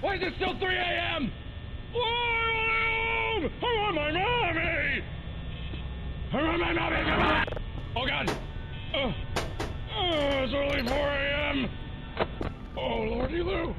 Why is it still 3 a.m.? Why? I want my mommy! I want my mommy! Come on! Oh god! Uh, uh, it's only 4 a.m. Oh lordy Lou!